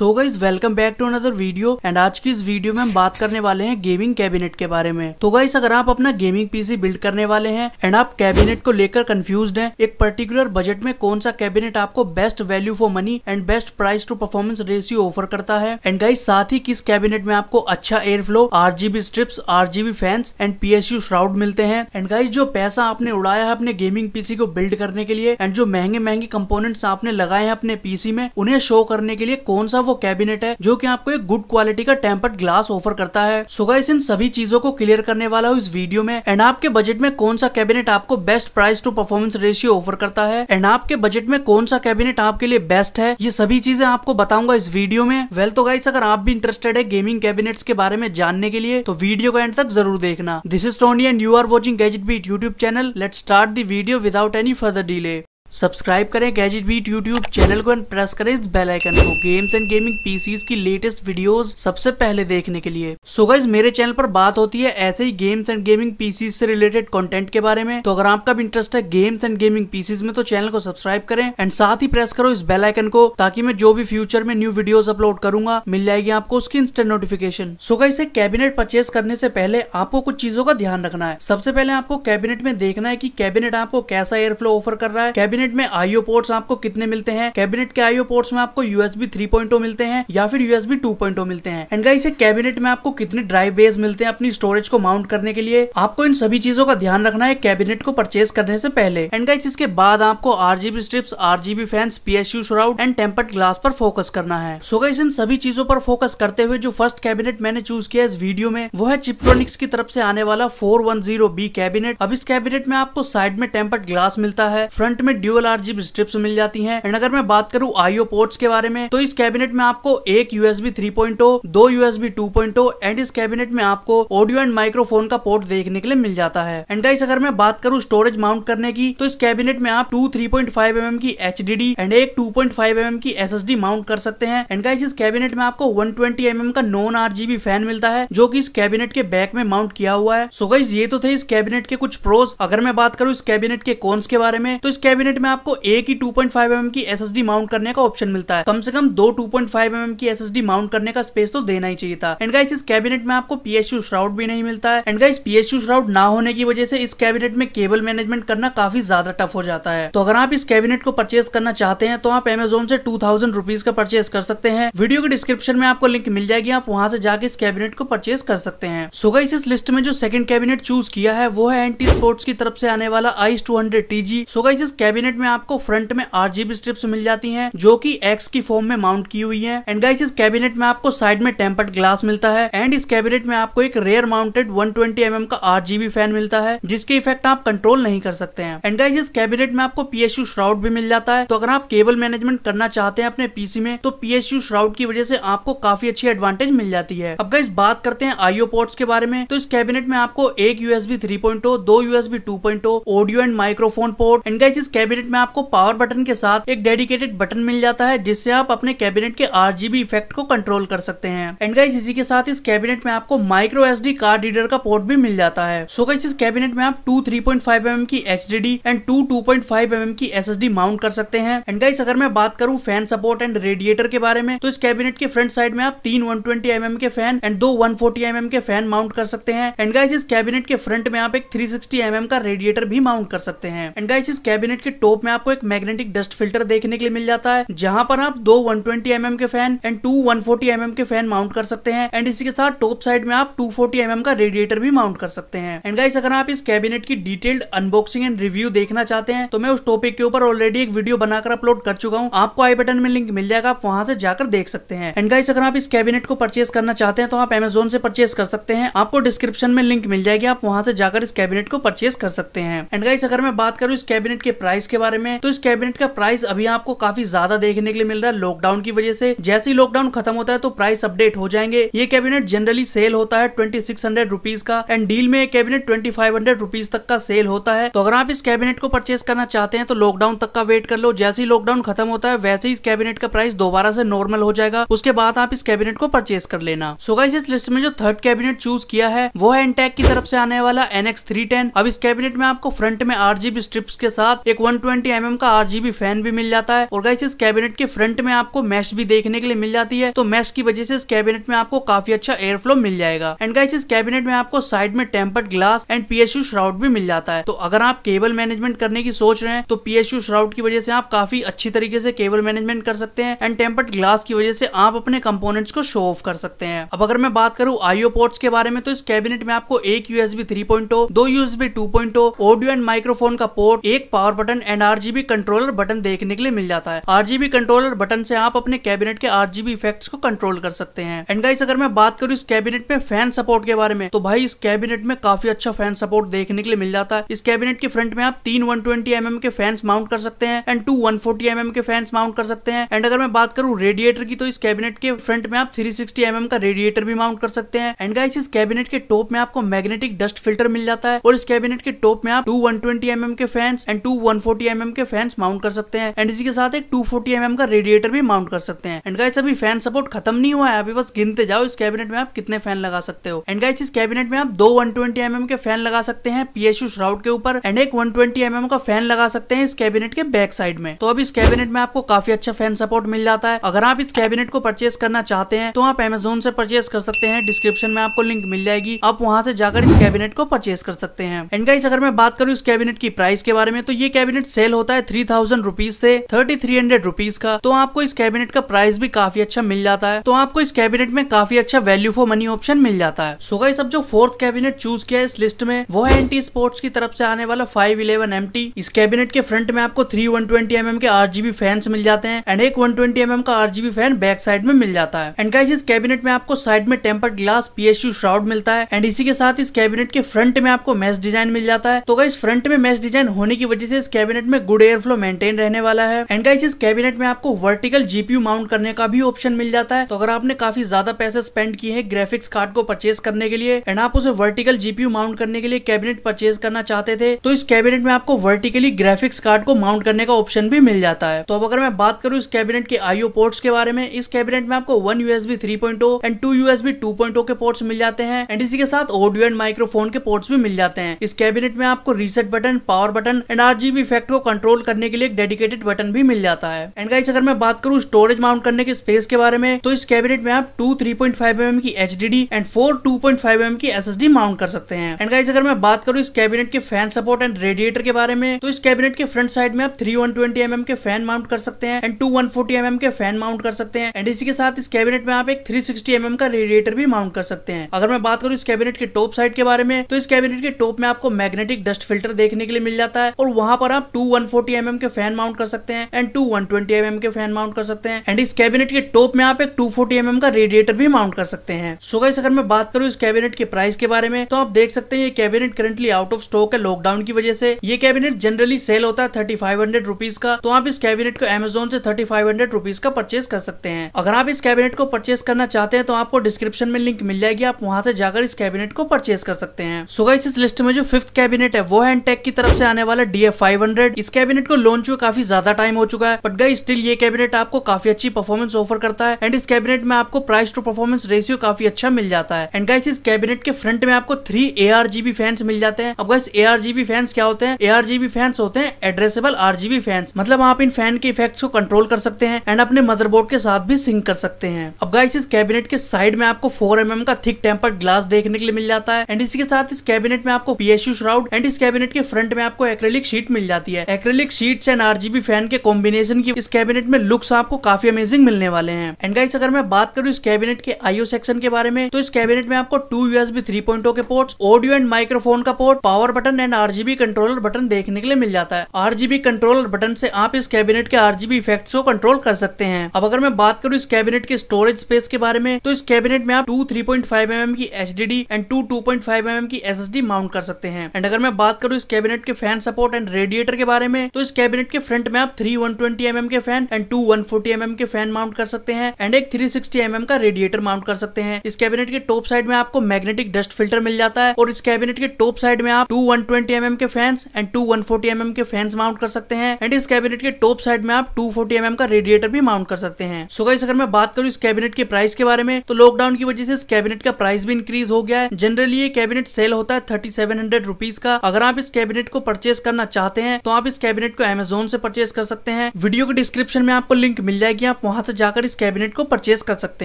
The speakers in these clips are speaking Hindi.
So guys welcome back to another video and आज की इस वीडियो में हम बात करने वाले हैं गेमिंग कैबिनेट के बारे में। तो गाइज़ अगर आप अपना गेमिंग पीसी बिल्ड करने वाले हैं एंड आप कैबिनेट को लेकर कंफ्यूज हैं, एक पर्टिकुलर बजट में कौन सा कैबिनेट आपको best value for money and best price to performance ratio offer करता है। एंड गाइज़ साथ ही किस कैबिनेट में आपको अच्छा air flow R GB strips R GB fans and PSU shroud मिलते हैं। एंड गाइज़ जो पैसा आपने उड़ाया है अपने गेमिंग पीसी को बिल्ड करने के लिए एंड जो महँगे महँगे कंपोनेंट्स आपने लगाए हैं अपने पीसी में, उन्हें शो करने के लिए कौन सा वो कैबिनेट है, जो कि आपको एक गुड क्वालिटी का टेम्पर्ड ग्लास ऑफ़र करता है। सो गाइस इन सभी चीज़ों को क्लियर करने वाला हूँ इस वीडियो में। एंड आपके बजट में कौन सा कैबिनेट आपको best price to performance ratio offer करता है? एंड आपके बजट में कौन सा कैबिनेट आपके लिए बेस्ट है? ये सभी चीज़ें आपको बताऊँगा इस वीडियो में। वेल तो गाइस अगर आप भी इंटरेस्टेड है गेमिंग कैबिनेट्स के बारे में जानने के लिए तो वीडियो को एंड तक ज़रूर देखना। This is Tony and you are watching gadget beat YouTube channel let start the video without any further delay subscribe करें गैजेट बीट यूट्यूब चैनल को एंड प्रेस करें इस बेल आइकन को। गेम्स एंड गेमिंग पीसीज की लेटेस्ट वीडियोस सबसे पहले देखने के लिए। सो गाइज़ मेरे चैनल पर बात होती है ऐसे ही गेम्स एंड गेमिंग पीसीज से रिलेटेड कंटेंट के बारे में। तो अगर आपका भी इंटरेस्ट है गेम्स एंड गेमिंग पीसीज में तो चैनल को सब्सक्राइब करें एंड साथ ही प्रेस करो इस बेलाइकन को ताकि मैं जो भी फ्यूचर में न्यू वीडियोस अपलोड करूँगा, मिल जाएगी आपको उसकी इंस्टेंट नोटिफिकेशन सो गाइज़ एक कैबिनेट परचेस करने से पहले आपको कुछ चीज़ों का ध्यान रखना है। सबसे पहले आपको कैबिनेट में देखना है की कैबिनेट आपको कैसा एयर फ्लो ऑफ़र कर रहा है। कैबिनेट में आईओ पोर्ट्स आपको कितने मिलते हैं? कैबिनेट के आईओ पोर्ट्स में आपको यूएसबी 3.0 मिलते हैं या फिर यूएसबी 2.0 मिलते हैं? एंड गाइस कैबिनेट में आपको कितने ड्राइव बेस मिलते हैं अपनी स्टोरेज को माउंट करने के लिए? आपको इन सभी चीज़ों का ध्यान रखना है कैबिनेट को परचेज करने से पहले। एंड गाइस इसके बाद आपको RGB strips RGB fans PSU shroud and tempered glass पर फोकस करना है। सो गाइस इन सभी चीज़ों पर फोकस करते हुए जो फ़र्स्ट कैबिनेट मैंने चूज़ किया इस वीडियो में, वो है चिप्ट्रॉनिक्स की तरफ़ से आने वाला 410 बी कैबिनेट अब इस कैबिनेट में आपको साइड में टेम्पर्ड ग्लास मिलता है फ्रंट में ड्यूअल आरजीबी स्ट्रिप्स मिल जाती हैं। एंड अगर मैं बात करूँ आईओ पोर्ट्स के बारे में तो इस कैबिनेट में आपको एक यूएसबी 3.0 दो यूएसबी 2.0 एंड इस कैबिनेट में आपको ऑडियो एंड माइक्रोफोन का पोर्ट देखने के लिए मिल जाता है। एंड गाइस अगर मैं बात करूँ स्टोरेज माउंट करने की तो इस कैबिनेट में आप two three point five M M की एच डी डी एंड एक two point five M M की एस एस डी माउंट कर सकते हैं। एंड गाइस इस कैबिनेट में आपको वन ट्वेंटी एम एम का non R G B fan मिलता है, जो की इस कैबिनेट के बैक में माउंट किया हुआ है। सो गाइस ये तो थे इस कैबिनेट के कुछ प्रोज अगर मैं बात करूँ इस कैबिनेट के कॉन्स के बारे में तो इस कैबिनेट में आपको एक ही 2.5 पॉइंट mm की एस माउंट करने का ऑप्शन मिलता है। कम से कम दो 2.5 पॉइंट mm की एस माउंट करने का स्पेस तो देना ही चाहिए था। एंड गाइस इस कैबिनेट में आपको पीएसयू श्राउड भी नहीं मिलता है। एंड गाइस पीएसयू श्राउड ना होने की वजह से इस कैबिनेट में केबल मैनेजमेंट करना काफ़ी ज़्यादा टफ हो जाता है। तो अगर आप इस कैबिनेट को परचेज करना चाहते हैं तो आप एमेजोन से टू थाउज़ेंड रुपीज़ का परचेज कर सकते हैं। वीडियो के डिस्क्रिप्शन में आपको लिंक मिल जाएगी। आप वहाँ से जाके इस कैबिनेट को परचेज कर सकते हैं। सो गाइस इस लिस्ट में जो सेकंड कैबिनेट चूज़ किया है, वो है एंटी स्पोर्ट्स की तरफ़ से आने वाला ice two hundred T G so guys cabinet में आपको फ्रंट में आरजीबी स्ट्रिप्स मिल जाती हैं, जो कि एक्स की फॉर्म में माउंट की हुई है। एंड गाइस इस कैबिनेट में आपको साइड में टेम्पर्ड ग्लास मिलता है। एंड इस कैबिनेट में आपको एक रेयर माउंटेड 120 ट्वेंटी mm का आरजीबी फ़ैन मिलता है, जिसके इफ़ेक्ट आप कंट्रोल नहीं कर सकते हैं। एंड गाइस इस कैबिनेट में आपको पीएसयू श्राउड भी मिल जाता है। तो अगर आप केबल मैनेजमेंट करना चाहते हैं अपने पीसी में तो पीएसयू श्राउड की वजह से आपको काफ़ी अच्छी एडवांटेज मिल जाती है। अब गाइस बात करते हैं आईओ पोर्ट्स के बारे में। तो इस कैबिनेट में आपको एक यूएसबी 3.0 दो USB 2.0 audio and microphone port and guys इस कैबिनेट में आपको पावर बटन के साथ एक डेडिकेटेड बटन मिल जाता है, जिससे आप अपने कैबिनेट के आरजीबी इफ़ेक्ट को कंट्रोल कर सकते हैं। एंड गाइस इसी के साथ इस कैबिनेट में आपको माइक्रो एसडी कार्ड रीडर का पोर्ट भी मिल जाता है। सो गाइस इस कैबिनेट में आप two three point five M की HDD and two two point five M की एस माउंट कर सकते हैं। एंड गाइस अगर मैं बात करूँ फ़ैन सपोर्ट एंड रेडिएटर के बारे में तो इस कैबिनेट के फ्रंट साइड में आप तीन वन ट्वेंटी एम के फ़ैन एंड दो वन फोर्टी एम के फ़ैन माउंट कर सकते हैं। एंड गाइस इस कैबिनेट के फ्रंट में आप एक थ्री सिक्सटी एम का रेडिएटर भी माउंट कर सकते हैं। एंड गाइस इस कैबिनेट के टॉप में आपको एक मैग्नेटिक डस्ट फ़िल्टर देखने के लिए मिल जाता है, जहाँ पर आप दो 120 ट्वेंटी mm के fan and two 140 forty mm के फ़ैन माउंट कर सकते हैं एंड इसी के साथ टॉप साइड में आप 240 फोर्टी mm का रेडिएटर भी माउंट कर सकते हैं। एंड गाइस अगर आप इस कैबिनेट की डिटेल्ड अनबॉक्सिंग एंड रिव्यू देखना चाहते हैं तो मैं उस टॉपिक के ऊपर ऑलरेडी एक वीडियो बनाकर अपलोड कर चुका हूँ। आपको आई बटन में लिंक मिल जाएगा, आप वहाँ से जाकर देख सकते हैं। एंड गाइस अगर आप इस कैबिनेट को परचेज करना चाहते हैं तो आप एमेजोन से परचेज कर सकते हैं। आपको डिस्क्रिप्शन में लिंक मिल जाएगी, आप वहाँ से जाकर इस कैबिनेट को परचेज कर सकते हैं। एंड गाइस अगर मैं बात करूँ इस कैबिनेट के प्राइस के बारे में तो इस कैबिनेट का प्राइस अभी आपको काफ़ी ज़्यादा देखने के लिए मिल रहा है। लॉकडाउन की वजह से जैसे ही लॉकडाउन खत्म होता है तो प्राइस अपडेट हो जाएँगे। ये कैबिनेट जनरली सेल होता है ट्वेंटी सिक्स हंड्रेड रुपीज़ का एंड डील में cabinet twenty five hundred rupees तक का सेल होता है। तो अगर आप इस कैबिनेट को परचेस करना चाहते हैं तो लॉकडाउन तक का वेट कर लो। जैसे ही लॉकडाउन खत्म होता है, वैसे ही इस कैबिनेट का प्राइस दोबारा से नॉर्मल हो जाएगा। उसके बाद आप इस कैबिनेट को परचेस कर लेना। सो गाइस इस लिस्ट में जो थर्ड कैबिनेट चूज़ किया है, वो है एनटेक की तरफ़ से आने वाला एनएक्स थ्री टेन अब इस कैबिनेट में आपको फ्रंट में आरजीबी स्ट्रिप्स के साथ एक वन ट्वेंटी एम का आरजीबी फ़ैन भी मिल जाता है। और गाइस इस कैबिनेट के फ्रंट में आपको मैश भी देखने के लिए मिल जाती है। तो मैश की वजह से इस कैबिनेट में आपको काफ़ी अच्छा एयर फ्लो मिल जाएगा। एंड गाइस इस कैबिनेट में आपको साइड में tempered glass and PSU shroud भी मिल जाता है। तो अगर आप केबल मैनेजमेंट करने की सोच रहे हैं तो पीएसयू श्राउड की वजह से आप काफ़ी अच्छी तरीके से केबल मैनेजमेंट कर सकते हैं। एंड टेम्पर्ड ग्लास की वजह से आप अपने कंपोनेंट्स को शो ऑफ़ कर सकते हैं। अब अगर मैं बात करूँ आईओ पोर्ट्स के बारे में तो इस कैबिनेट में आपको एक यूएसबी 3.0 दो यूएसबी 2.0 ऑडियो एंड माइक्रोफोन का पोर्ट एक power button and RGB controller button देखने के लिए मिल जाता है। आरजीबी कंट्रोलर बटन से आप अपने कैबिनेट के आरजीबी इफेक्ट्स को कंट्रोल कर सकते हैं। एंड गाइस अगर मैं बात करूँ इस कैबिनेट में फ़ैन सपोर्ट के बारे में तो भाई इस कैबिनेट में काफ़ी अच्छा फ़ैन सपोर्ट देखने के लिए मिल जाता है। इस कैबिनेट के फ्रंट में आप तीन वन ट्वेंटी mm के फैंस माउंट कर सकते हैं and two one forty mm के फैंस माउंट कर सकते हैं। एंड अगर मैं बात करूँ रेडिएटर की तो इस कैबिनेट के फ्रंट में आप 360 एम का रेडिएटर भी माउंट कर सकते हैं। एंड गाइस इस कैबिनेट के टॉप में आपको मैग्नेटिक डस्ट फ़िल्टर मिल जाता है और इस कैबिनेट के टॉप में आप टू वन ट्वेंटी mm के fans and two one forty mm के फैंस माउंट कर सकते हैं। एंड इसी के साथ एक टू फोर्टी mm का रेडिएटर भी माउंट कर सकते हैं। एंड गाइस अभी फ़ैन सपोर्ट खत्म नहीं हुआ है। अभी बस गिनते जाओ इस कैबिनेट में आप कितने फ़ैन लगा सकते हो। एंड गाइस इस कैबिनेट में आप दो वन ट्वेंटी mm के फ़ैन लगा सकते हैं पीएसयू श्राउड के ऊपर। एंड एक वन ट्वेंटी mm का फ़ैन लगा सकते हैं इस कैबिनेट के बैक साइड में। तो अब इस कैबिनेट में आपको काफ़ी अच्छा फ़ैन सपोर्ट मिल जाता है। अगर आप इस कैबिनेट को परचेस करना चाहते हैं तो आप एमेजोन से परचेस कर सकते हैं। डिस्क्रिप्शन में आपको लिंक मिल जाएगी। आप वहाँ से जाकर इस कैबिनेट को परचेस कर सकते हैं। एंड गाइस अगर मैं बात करूँ इस कैबिनेट की प्राइस के बारे में तो ये कैबिनेट सेल होता है थ्री थाउज़ेंड रुपीज़ से थर्टी थ्री हंड्रेड रुपीज़ का। तो आपको इस कैबिनेट का प्राइस भी काफ़ी अच्छा मिल जाता है। तो आपको इस कैबिनेट में काफ़ी अच्छा वैल्यू फॉर मनी ऑप्शन मिल जाता है। सो गाइस अब जो फोर्थ कैबिनेट चूज़ किया है इस लिस्ट में, वो है एनटी स्पोर्ट्स की तरफ़ से आने वाला फाइव इलेवन एम इस कैबिनेट के फ्रंट में आपको three one twenty M M के आर जीबी फैंस मिल जाते हैं एंड एक वन ट्वेंटी एम एम का R GB fan back side में मिल जाता है। एंड गाइस इस कैबिनेट में आपको साइड में टेम्पर्ड ग्लास पीएसयू श्राउड मिलता है एंड इसी के साथ इस कैबिनेट के फ्रंट में आपको मैच डिज़ाइन मिल जाता है। तो गाइस फ्रंट में मैच डिज़ाइन होने की वजह से इस कैबिनेट में गुड एयर फ्लो मेंटेन रहने वाला है। एंड गाइस इस कैबिनेट में आपको वर्टिकल जीपीयू माउंट करने का भी ऑप्शन मिल जाता है। तो अगर आपने काफ़ी ज़्यादा पैसे स्पेंड किए हैं ग्राफिक्स कार्ड को परचेज करने के लिए एंड आप उसे वर्टिकल जीपीयू माउंट करने के लिए कैबिनेट परचेज करना चाहते थे तो इस कैबिनेट में आपको वर्टिकली ग्राफिक्स कार्ड को माउंट करने का ऑप्शन भी मिल जाता है। तो अब अगर मैं बात करूँ इस कैबिनेट के आईओ पोर्ट्स के बारे में, इस कैबिनेट में आपको one USB three point and two USB two point के पोर्ट्स मिल जाते हैं एंड इसी के साथ ऑडियो एंड माइक्रोफोन के पोर्ट्स भी मिल जाते हैं। इस कैबिनेट में आपको reset button power button and RGB effect को कंट्रोल करने के लिए एक डेडिकेटेड बटन भी मिल जाता है। एंड गाइस अगर मैं बात करूँ स्टोरेज माउंट करने के स्पेस के बारे में तो इस कैबिनेट में आप two three point five M की H D and four two point five M की एस एस डी माउंट कर सकते हैं। एंड गाइस अगर मैं बात करूँ इस कैबिनेट के फ़ैन सपोर्ट एंड रेडिएटर के बारे में तो इस कैबिनेट के फ्रंट साइड में आप थ्री वन ट्वेंटी एम के फ़ैन माउंट कर सकते हैं and two one forty M M के फ़ैन माउंट कर सकते हैं। एंड इसी के साथ इस कैबिनेट में आप एक थ्री सिक्सटी एम का रेडिएटर भी माउंट कर सकते हैं। अगर मैं बात करूँ इस कैबिनेट के टॉप साइड के बारे में तो इस कैबिनेट के टॉप में आपको मैग्नेटिक डस्ट फ़िल्टर देखने के लिए मिल जाता है और वहाँ पर आप टू वन फोर्टी एम के फ़ैन माउंट कर सकते हैं and two one twenty M के फ़ैन माउंट कर सकते हैं एंड इस कैबिनेट के टॉप में आप एक टू फोर्टी एम का रेडिएटर भी माउंट कर सकते हैं। सो गाइस अगर मैं बात करूँ इस कैबिनेट के प्राइस के बारे में तो आप देख सकते हैं ये cabinet currently out of stock है लॉकडाउन की वजह से। ये कैबिनेट जनरली सेल होता है थर्टी फाइव हंड्रेड रुपीज़ का तो आप इस कैबिनेट को एमेजोन से थर्टी फाइव हंड्रेड रुपीज़ का परचेज कर सकते हैं। अगर आप इस कैबिनेट को परचेज करना चाहते हैं तो आपको डिस्क्रिप्शन में लिंक मिल जाएगी, आप वहाँ से जाकर इस कैबिनेट को परचेज कर सकते हैं। सो गाइस इस लिस्ट में जो फिफ्थ कैबिनेट है, वो है टेक की तरफ़ से आने वाला डी एफ़ फाइव हंड्रेड इस कैबिनेट को लॉन्च हुए काफ़ी ज़्यादा टाइम हो चुका है। बट गई स्टिल ये कैबिनेट आपको काफ़ी अच्छी परफॉर्मेंस ऑफ़र करता है। एंड इस कैबिनेट में आपको प्राइस टू परफॉर्मेंस रेशियो काफ़ी अच्छा मिल जाता है। एंड गाइस इस कैबिनेट के फ्रंट में आपको थ्री ए फैंस मिल जाते हैं। अब guys A R GB fans क्या होते हैं? ए आर जीबी फैंस होते हैं एड्रेसेबल आर जीबी फैंस मतलब आप इन फ़ैन के इफेक्ट्स को कंट्रोल कर सकते हैं एंड अपने मदरबोर्ड के साथ भी सिंक कर सकते हैं। अब गाइस इस कैबिनेट के साइड में आपको फोर एम का थिक टेम्पर्ड ग्लास देखने के लिए मिल जाता है। एंड इसी के साथ इस कैबिनेट में आपको पीएसयू श्राउड एंड इस कैबिनेट के फ्रंट में आपको एक्रेलिक शीट मिल जाती है। Acrylic sheets and RGB fan के कॉम्बिनेशन की इस कैबिनेट में लुक्स आपको काफ़ी अमेजिंग मिलने वाले हैं। एंड गाइस अगर मैं बात करूँ इस कैबिनेट के आईओ सेक्शन के बारे में तो इस कैबिनेट में आपको टू यूएसबी थ्री पॉइंट के पोर्ट्स ऑडियो एंड माइक्रोफोन का port power button and RGB controller button देखने के लिए मिल जाता है। आरजीबी कंट्रोलर बटन से आप इस कैबिनेट के आरजीबी इफेक्ट्स को कंट्रोल कर सकते हैं। अब अगर मैं बात करूँ इस कैबिनेट के स्टोरेज स्पेस के बारे में तो इस कैबिनेट में आप two three point five M M की H D and two two point five M M की एस एस डी माउंट कर सकते हैं। एंड अगर मैं बात करूँ इस कैबिनेट के फ़ैन सपोर्ट एंड रेडिएटर के बारे में तो इस कैबिनेट के फ्रंट में आप थ्री वन ट्वेंटी एम के fan and two one forty M के फ़ैन माउंट कर सकते हैं एंड एक थ्री सिक्सटी एम का रेडिएटर माउंट कर सकते हैं। इस कैबिनेट के टॉप साइड में आपको मैग्नेटिक डस्ट फ़िल्टर मिल जाता है और इस कैबिनेट के टॉप साइड में आप टू वन ट्वेंटी एम के fans and two one forty M के फैंस माउंट कर सकते हैं एंड इस कैबिनेट के टॉप साइड में आप टू फोर्टी एम का रेडिएटर भी माउंट कर सकते हैं। सो गाइस अगर मैं बात करूँ इस कैबिनेट के प्राइस के बारे में तो लॉकडाउन की वजह से इस कैबिनेट का प्राइस भी इंक्रीज हो गया है। जनरली ये कैबिनेट सेल होता है थर्टी सेवन हंड्रेड रुपीज़ का। अगर आप इस कैबिनेट को परचेज करना चाहते हैं तो तो आप इस कैबिनेट को अमेजोन से परचेज कर सकते हैं। वीडियो के डिस्क्रिप्शन में आपको लिंक मिल जाएगी, आप वहाँ से जाकर इस कैबिनेट को परचेज कर सकते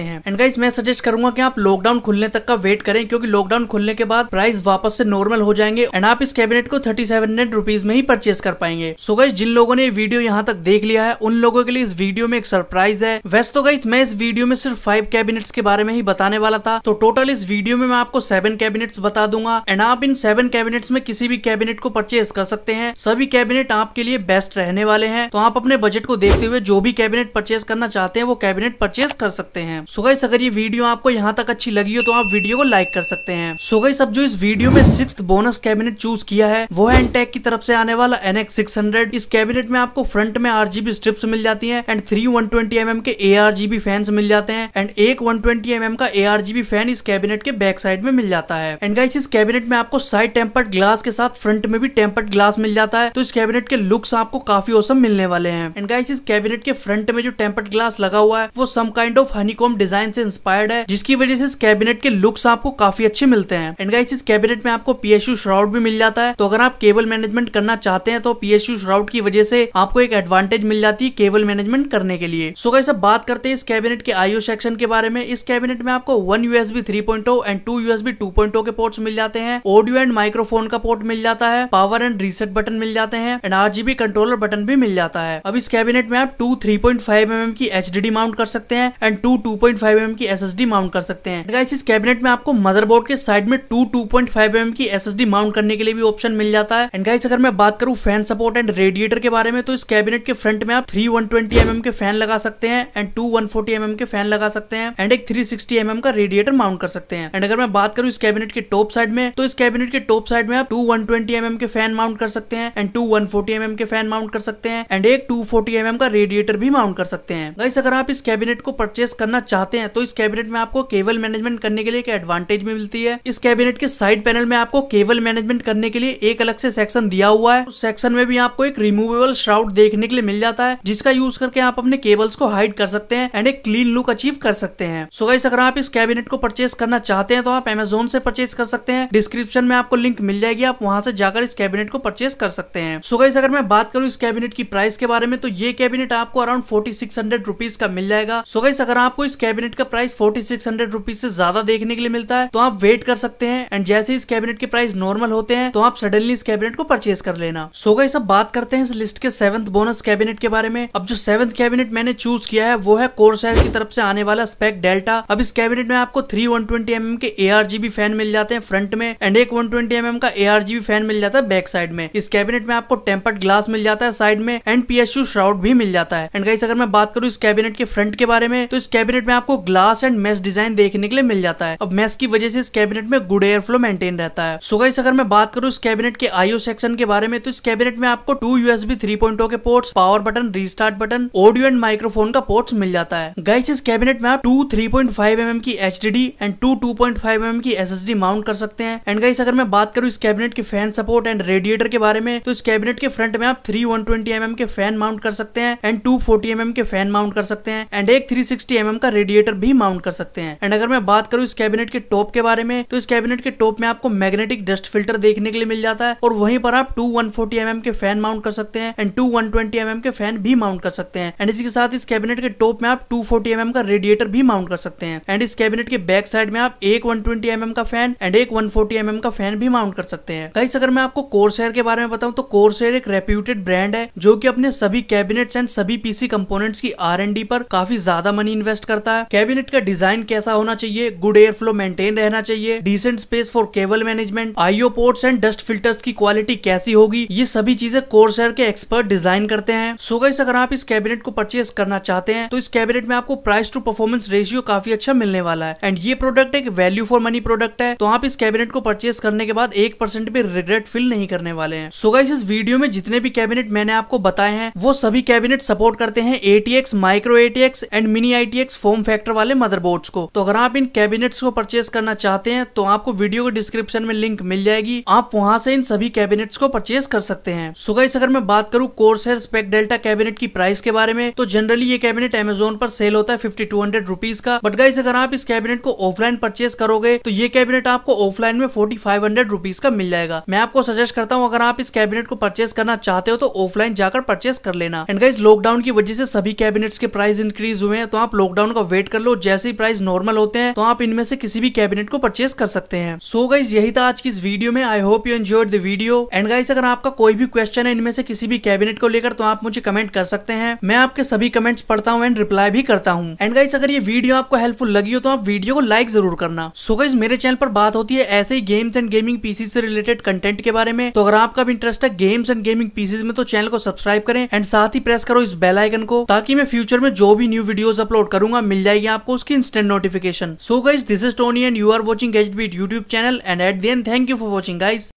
हैं। एंड गाइस मैं सजेस्ट करूँगा कि आप लॉकडाउन खुलने तक का वेट करें, क्योंकि लॉकडाउन खुलने के बाद प्राइस वापस से नॉर्मल हो जाएँगे एंड आप इस कैबिनेट को थर्टी सेवन हंड्रेड रुपीज़ में ही परचेज कर पाएँगे। सो गाइस जिन लोगों ने वीडियो यहाँ तक देख लिया है, उन लोगों के लिए इस वीडियो में एक सरप्राइज़ है। वैसे तो गाइस मैं इस वीडियो में सिर्फ़ फाइव कैबिनेट्स के बारे में ही बताने वाला था तो टोटल इस वीडियो में मैं आपको सेवन कैबिनेट्स बता दूँगा। एंड आप इन सेवन कैबिनेट्स में किसी भी कैबिनेट को परचेज कर सकते हैं। सभी कैबिनेट आपके लिए बेस्ट रहने वाले हैं। तो आप अपने बजट को देखते हुए जो भी कैबिनेट परचेज करना चाहते हैं, वो कैबिनेट परचेज कर सकते हैं। सो गाइस अगर ये वीडियो आपको यहाँ तक अच्छी लगी हो तो आप वीडियो को लाइक कर सकते हैं। सो गाइस अब जो इस वीडियो में सिक्स बोनस कैबिनेट चूज़ किया है, वो है एनटेक की तरफ़ से आने वाला एनएक्स सिक्स हंड्रेड इस कैबिनेट में आपको फ्रंट में आरजीबी स्ट्रिप्स मिल जाती है and three one twenty M M के ए आर आरजीबी फैंस मिल जाते हैं एंड एक वन ट्वेंटी एम एम का ए आर आरजीबी फ़ैन इस कैबिनेट के बैक साइड में मिल जाता है। एंड गाइस इस कैबिनेट में आपको साइड टेम्पर्ड ग्लास के साथ फ्रंट में भी टेम्पर्ड ग्लास मिल जाता है। तो इस कैबिनेट के लुक्स आपको काफ़ी औसम मिलने वाले हैं। एंड गाइस इस कैबिनेट के फ्रंट में जो टेम्पर्ड ग्लास लगा हुआ है, वो some kind of honeycomb design से इंस्पायर्ड है, जिसकी वजह से इस कैबिनेट के लुक्स आपको काफ़ी अच्छे मिलते हैं। एंड गाइस इस कैबिनेट में आपको पीएसयू श्राउड भी मिल जाता है। तो अगर आप केबल मैनेजमेंट करना चाहते हैं तो पीएसयू श्राउड की वजह से आपको एक एडवांटेज मिल जाती है केबल मैनेजमेंट करने के लिए। सो गाइस अब बात करते हैं इस कैबिनेट के आईओ सेक्शन के बारे में। इस कैबिनेट में आपको one USB 3.0 and two USB 2.0 के पोर्ट्स मिल जाते हैं। ऑडियो एंड माइक्रोफोन का पोर्ट मिल जाता है। पावर एंड रीसेट बटन मिल जाते हैं। एंड आरजीबी कंट्रोलर बटन भी मिल जाता है। अब इस कैबिनेट में आप two three point five M M की एच डी डी माउंट कर सकते हैं and two two point five M की एसएसडी माउंट कर सकते हैं। गाइस इस कैबिनेट में आपको मदरबोर्ड के साइड में two two point five M M की एस एस डी माउंट करने के लिए भी ऑप्शन मिल जाता है। एंड गाइस अगर मैं बात करूँ फ़ैन सपोर्ट एंड रेडिएटर के बारे में तो इस कैबिनेट के फ्रंट में आप three one twenty M M के फ़ैन लगा सकते हैं and two one forty M M के फ़ैन लगा सकते हैं एंड एक थ्री सिक्सटी एम एम का रेडिएटर माउंट कर सकते हैं। एंड अगर मैं बात करूँ इस कैबिनेट के टॉप साइड में तो इस कैबिनेट के टॉप साइड में आप two one twenty M M के फ़ैन माउंट कर सकते हैं and two one forty M के फ़ैन माउंट कर सकते हैं एंड एक टू फोर्टी एम का रेडिएटर भी माउंट कर सकते हैं। गाइस अगर आप इस कैबिनेट को परचेस करना चाहते हैं तो इस कैबिनेट में आपको केबल मैनेजमेंट करने के लिए एक एडवांटेज भी मिलती है। इस कैबिनेट के साइड पैनल में आपको केबल मैनेजमेंट करने के लिए एक अलग से सेक्शन दिया हुआ है। उस सेक्शन में भी आपको एक रिमूवेबल श्राउड देखने के लिए मिल जाता है, जिसका यूज़ करके आप अपने केबल्स को हाइड कर सकते हैं एंड एक क्लीन लुक अचीव कर सकते हैं। सो गाइस अगर आप इस कैबिनेट को परचेस करना चाहते हैं तो आप एमेजोन से परचेज कर सकते हैं। डिस्क्रिप्शन में आपको लिंक मिल जाएगी, आप वहाँ से जाकर इस कैबिनेट को परचेज कर सकते हैं। सो गाइस अगर मैं बात करूँ इस कैबिनेट की प्राइस के बारे में तो ये कैबिनेट आपको around forty six hundred rupees का मिल जाएगा। सो गाइस अगर आपको इस कैबिनेट का price forty six hundred rupees से ज़्यादा देखने के लिए मिलता है तो आप वेट कर सकते हैं। एंड जैसे इस कैबिनेट के प्राइस नॉर्मल होते हैं तो आप सडनली इस कैबिनेट को परचेज कर लेना। सो गाइस अब बात करते हैं इस लिस्ट के सेवंथ बोनस कैबिनेट के बारे में। अब जो सेवंथ कैबिनेट मैंने चूज़ किया है, वो है कोरसैर की तरफ़ से आने वाला स्पेक डेल्टा अब इस कैबिनेट में आपको थ्री वन ट्वेंटी एम के ए फ़ैन मिल जाते हैं फ्रंट में एंड एक वन ट्वेंटी एम का एआरजीबी फ़ैन मिल जाता है बैक साइड में। इस कैबिनेट में आपको टेम्पर्ड ग्लास मिल जाता है साइड में एंड पीएसयू श्राउड भी मिल जाता है। एंड गाइस अगर मैं बात करूँ इस कैबिनेट के फ्रंट के बारे में तो इस कैबिनेट में आपको ग्लास एंड मेस डिज़ाइन देखने के लिए मिल जाता है। अब मेस की वजह से इस कैबिनेट में गुड एयर फ्लो मेंटेन रहता है। सो गाइस अगर मैं बात करूँ इस कैबिनेट के आईओ सेक्शन के बारे में तो इस कैबिनेट में आपको टू यूएसबी थ्री के ports power button restart button audio and microphone का पोर्ट्स मिल जाता है। गाइस इस कैबिनेट में आप two three point five M M की H D and two two point five M M की एस एस डी माउंट कर सकते हैं। एंड गाइस अगर मैं बात करूँ इस कैबिनेट के फ़ैन सपोर्ट एंड रेडिएटर के बारे में तो इस कैबिनेट के फ्रंट में आप थ्री वन ट्वेंटी एम के फ़ैन माउंट कर सकते हैं एंड टू फोर्टी एम के फ़ैन माउंट कर सकते हैं एंड एक थ्री सिक्सटी एम का रेडिएटर भी माउंट कर सकते हैं। एंड अगर मैं बात करूँ इस कैबिनेट के टॉप के बारे में तो इस कैबिनेट के टॉप में आपको मैग्नेटिक डस्ट फ़िल्टर देखने के लिए मिल जाता है और वहीं पर आप टू वन फोर्टी एम के फ़ैन माउंट कर सकते हैं and two one twenty M के फ़ैन भी माउंट कर सकते हैं। एंड इसी के साथ इस कैबिनेट के टॉप में आप टू फोर्टी एम का रेडिएटर भी माउंट कर सकते हैं। एंड इस कैबिनेट के बैक साइड में आप एक वन ट्वेंटी एम का फ़ैन एंड एक वन फोर्टी एम का फ़ैन भी माउंट कर सकते हैं। गाइस अगर मैं आपको कोर्सेयर के बारे में बताऊँ तो कोर्सेयर एक रेप्यूटेड ब्रांड है, जो कि अपने सभी कैबिनेट्स एंड सभी पीसी कंपोनेंट्स की आर एंड डी पर काफ़ी ज़्यादा मनी इन्वेस्ट करता है। कैबिनेट का डिज़ाइन कैसा होना चाहिए? गुड एयर फ्लो मेंटेन रहना चाहिए। Decent space for cable management IO ports and dust filters की क्वालिटी कैसी होगी? ये सभी चीज़ें कोर्सेयर के एक्सपर्ट डिज़ाइन करते हैं। सो गाइस अगर आप इस कैबिनेट को परचेज करना चाहते हैं तो इस कैबिनेट में आपको प्राइस टू परफॉर्मेंस रेशियो काफ़ी अच्छा मिलने वाला है। एंड ये प्रोडक्ट एक वैल्यू फॉर मनी प्रोडक्ट है। तो आप इस कैबिनेट को परचेस करने के बाद एक परसेंट भी रिग्रेट फील नहीं करने वाले हैं। सो गाइस इस वीडियो में जितने भी कैबिनेट मैंने आपको बताए हैं, वो सभी कैबिनेट सपोर्ट करते हैं ATX micro ATX and mini ITX form factor वाले मदरबोर्ड्स को। तो अगर आप इन कैबिनेट्स को परचेज करना चाहते हैं तो आपको वीडियो के डिस्क्रिप्शन में लिंक मिल जाएगी। आप वहाँ से इन सभी कैबिनेट्स को परचेज कर सकते हैं। सो गाइस अगर मैं बात करूँ कोर्सर स्पेक डेल्टा कैबिनेट की प्राइस के बारे में तो जनरली ये कैबिनेट अमेजोन पर सेल होता है फिफ्टी टू हंड्रेड रुपीज़ का। बट गाइस अगर आप इस कैबिनेट को ऑफलाइन परचेज करोगे तो ये कैबिनेट आपको ऑफलाइन में फोर्टी फाइव हंड्रेड रुपीज़ का मिल जाएगा। मैं आपको सजेस्ट करता हूँ, अगर आप इस कैबिनेट को परचेस करना चाहते हो तो ऑफलाइन जाकर परचेस कर लेना। एंड गाइज़ लॉकडाउन की वजह से सभी कैबिनेट्स के प्राइस इंक्रीज हुए हैं तो आप लॉकडाउन का वेट कर लो। जैसे ही प्राइस नॉर्मल होते हैं तो आप इनमें से किसी भी कैबिनेट को परचेस कर सकते हैं। सो गाइज़ यही था आज की इस वीडियो में। I hope you enjoyed the video and guys अगर आपका कोई भी क्वेश्चन है इनमें से किसी भी कैबिनेट को लेकर तो आप मुझे कमेंट कर सकते हैं। मैं आपके सभी कमेंट्स पढ़ता हूँ एंड रिप्लाई भी करता हूँ। एंड गाइज़ अगर ये वीडियो आपको हेल्पफुल लगी हो तो आप वीडियो को लाइक ज़रूर करना। सो so गाइज़ मेरे चैनल पर बात होती है ऐसे ही गेम्स एंड गेमिंग पीसी से रिलेटेड कंटेंट के बारे में। तो अगर आपका भी इंटरेस्ट है गेम्स एंड गेमिंग पीसीज में तो चैनल को सब्सक्राइब करें एंड साथ ही प्रेस करो इस बेल आइकन को ताकि मैं फ्यूचर में जो भी न्यू वीडियो अपलोड करूँगा, मिल जाएगी आपको उसकी instant notification so guys this is Tony and you are watching H beat YouTube channel and at the end thank you for watching guys